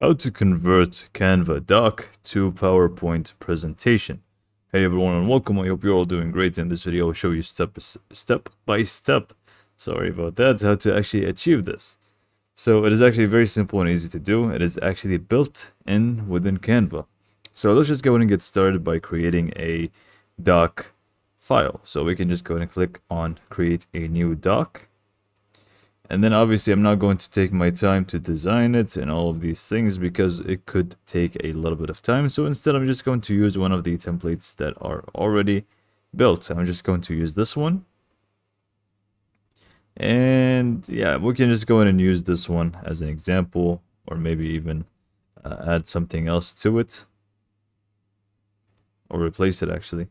How to convert Canva doc to PowerPoint presentation. Hey everyone and welcome, I hope you're all doing great. In this video I'll show you step, step by step, sorry about that, how to actually achieve this. So it is actually very simple and easy to do. It is actually built in within Canva. So let's just go ahead and get started by creating a doc file. So we can just go ahead and click on create a new doc and then obviously I'm not going to take my time to design it and all of these things because it could take a little bit of time. So instead I'm just going to use one of the templates that are already built. I'm just going to use this one. And yeah, we can just go in and use this one as an example or maybe even uh, add something else to it or replace it actually.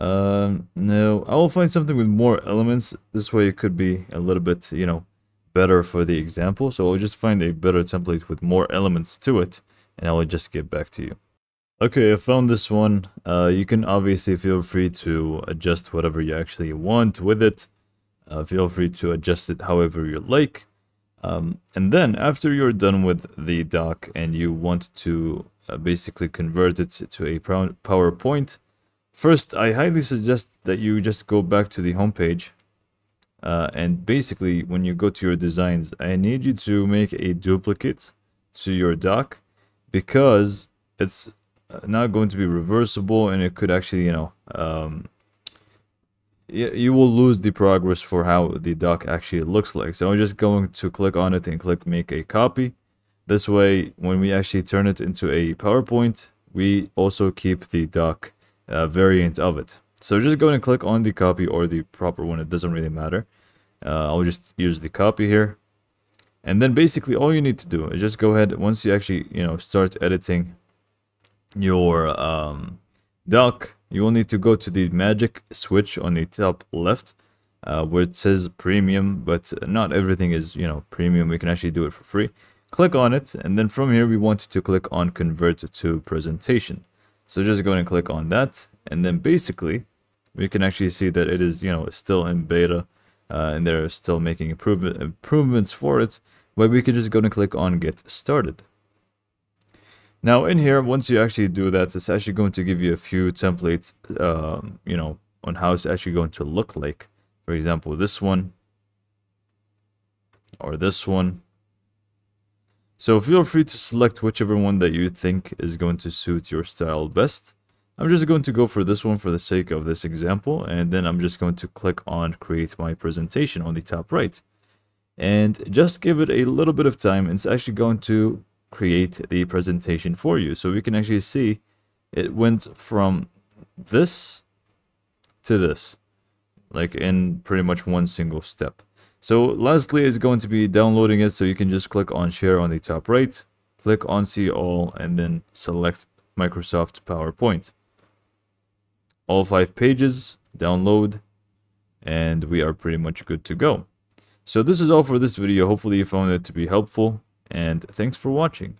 Um, no, I will find something with more elements. This way it could be a little bit, you know, better for the example. So I'll just find a better template with more elements to it, and I will just get back to you. Okay, I found this one. Uh, you can obviously feel free to adjust whatever you actually want with it. Uh, feel free to adjust it however you like. Um, and then after you're done with the doc and you want to uh, basically convert it to a PowerPoint, First, I highly suggest that you just go back to the homepage. Uh, and basically, when you go to your designs, I need you to make a duplicate to your doc because it's uh, not going to be reversible and it could actually, you know, um, you will lose the progress for how the doc actually looks like. So I'm just going to click on it and click make a copy. This way, when we actually turn it into a PowerPoint, we also keep the doc uh, variant of it. So just go and click on the copy or the proper one. It doesn't really matter. Uh, I'll just use the copy here. And then basically all you need to do is just go ahead once you actually, you know, start editing your um, doc, you will need to go to the magic switch on the top left uh, where it says premium, but not everything is, you know, premium. We can actually do it for free. Click on it, and then from here we want to click on convert to presentation. So just go and click on that. And then basically, we can actually see that it is, you know, still in beta. Uh, and they're still making improvement, improvements for it. But we can just go and click on get started. Now in here, once you actually do that, it's actually going to give you a few templates, um, you know, on how it's actually going to look like. For example, this one, or this one, so feel free to select whichever one that you think is going to suit your style best. I'm just going to go for this one for the sake of this example, and then I'm just going to click on create my presentation on the top right. And just give it a little bit of time, it's actually going to create the presentation for you. So we can actually see it went from this to this, like in pretty much one single step. So lastly is going to be downloading it so you can just click on share on the top right, click on see all and then select Microsoft PowerPoint. All five pages, download, and we are pretty much good to go. So this is all for this video. Hopefully you found it to be helpful and thanks for watching.